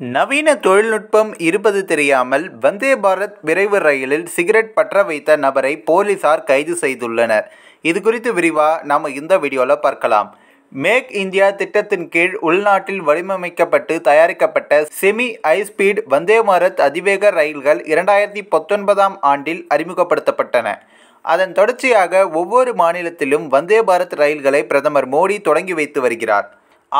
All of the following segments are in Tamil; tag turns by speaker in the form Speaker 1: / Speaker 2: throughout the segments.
Speaker 1: நவீன தொழில்நுட்பம் இருப்பது தெரியாமல் வந்தே பாரத் விரைவு ரயிலில் சிகரெட் பற்ற வைத்த நபரை போலீசார் கைது செய்துள்ளனர். இது குறித்து விரிவாக நாம் இந்த வீடியோவில் பார்க்கலாம். மேக் இந்தியா திட்டத்தின் கீழ் உள்நாட்டில் வடிவமைக்கப்பட்டு தயாரிக்கப்பட்ட semi high speed Vande Bharat அதிவேக ரயில்கள் இரண்டாயிரத்தி பத்தொன்பதாம் ஆண்டில் அறிமுகப்படுத்தப்பட்டன. அதன் தொடர்ச்சியாக ஒவ்வொரு மாநிலத்திலும் வந்தே பாரத் ரயில்களை பிரதமர் மோடி தொடங்கி வைத்து வருகிறார்.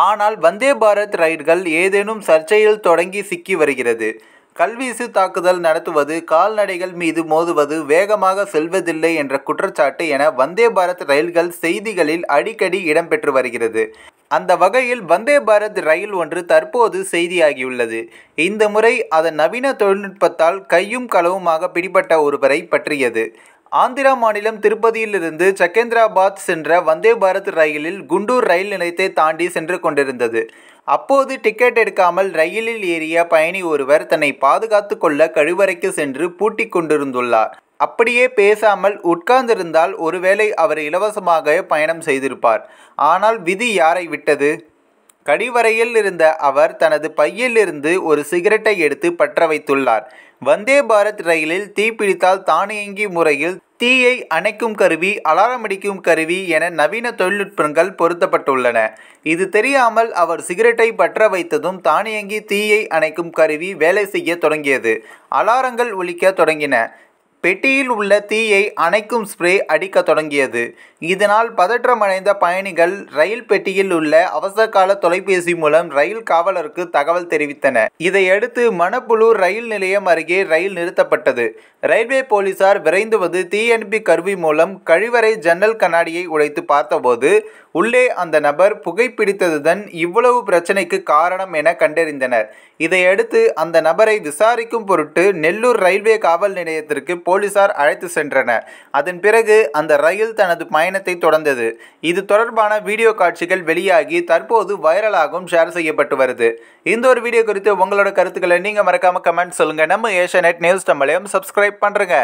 Speaker 1: ஆனால் வந்தே பாரத் ரயில்கள் ஏதேனும் சர்ச்சையில் தொடங்கி சிக்கி வருகிறது. கல்வீசு தாக்குதல் நடத்துவது கால்நடைகள் மீது மோதுவது வேகமாக செல்வதில்லை என்ற குற்றச்சாட்டு என வந்தே பாரத் ரயில்கள் செய்திகளில் அடிக்கடி இடம்பெற்று வருகிறது. அந்த வகையில் வந்தே பாரத் ரயில் ஒன்று தற்போது செய்தியாகியுள்ளது. இந்த முறை அதன் நவீன தொழில்நுட்பத்தால் கையும் களவுமாக பிடிபட்ட ஒருவரை பற்றியது. ஆந்திரா மாநிலம் திருப்பதியிலிருந்து சக்கேந்திராபாத் சென்ற வந்தே பாரத் ரயிலில் குண்டூர் ரயில் நிலையத்தை தாண்டி சென்று கொண்டிருந்தது. அப்போது டிக்கெட் எடுக்காமல் ரயிலில் ஏறிய பயணி ஒருவர் தன்னை பாதுகாத்து கொள்ள கழிவறைக்கு சென்று பூட்டிக் கொண்டிருந்துள்ளார். அப்படியே பேசாமல் உட்கார்ந்திருந்தால் ஒருவேளை அவர் இலவசமாக பயணம் செய்திருப்பார். ஆனால் விதி யாரை விட்டது? கடிவரையில் இருந்த அவர் தனது பையிலிருந்து ஒரு சிகரெட்டை எடுத்து பற்ற வைத்துள்ளார். வந்தே பாரத் ரயிலில் தீப்பிடித்தால் தானியங்கி முறையில் தீயை அணைக்கும் கருவி அலாரம் அடிக்கும் கருவி என நவீன தொழில்நுட்பங்கள் பொருத்தப்பட்டுள்ளன. இது தெரியாமல் அவர் சிகரெட்டை பற்ற வைத்ததும் தானியங்கி தீயை அணைக்கும் கருவி வேலை செய்ய தொடங்கியது. அலாரங்கள் ஒலிக்க தொடங்கின. பெட்டியில் உள்ள தீயை அணைக்கும் ஸ்ப்ரே அடிக்க தொடங்கியது. இதனால் பதற்றமடைந்த பயணிகள் ரயில் பெட்டியில் உள்ள அவசரகால தொலைபேசி மூலம் ரயில் காவலருக்கு தகவல் தெரிவித்தனர் இதையடுத்து மணப்புலூர் ரயில் நிலையம் அருகே ரயில் நிறுத்தப்பட்டது. ரயில்வே போலீசார் விரைந்து வந்து தீயணைப்பு கருவி மூலம் கழிவறை ஜன்னல் கண்ணாடியை உடைத்து பார்த்தபோது உள்ளே அந்த நபர் புகைப்பிடித்ததுடன் இவ்வளவு பிரச்சனைக்கு காரணம் என கண்டறிந்தனர். இதையடுத்து அந்த நபரை விசாரிக்கும் பொருட்டு நெல்லூர் ரயில்வே காவல் நிலையத்திற்கு போலீசார் அழைத்து சென்றனர் அதன் பிறகு அந்த ரயில் தனது பயணத்தை தொடர்ந்தது. இது தொடர்பான வீடியோ காட்சிகள் வெளியாகி தற்போது வைரலாகவும் ஷேர் செய்யப்பட்டு வருது. இந்த ஒரு வீடியோ குறித்து உங்களோட கருத்துக்களை நீங்கள் மறக்காமல் கமெண்ட் சொல்லுங்கள் நம்ம ஏஷியா நெட் நியூஸ் தமிழையும் சப்ஸ்கிரைப் பண்ணுறங்க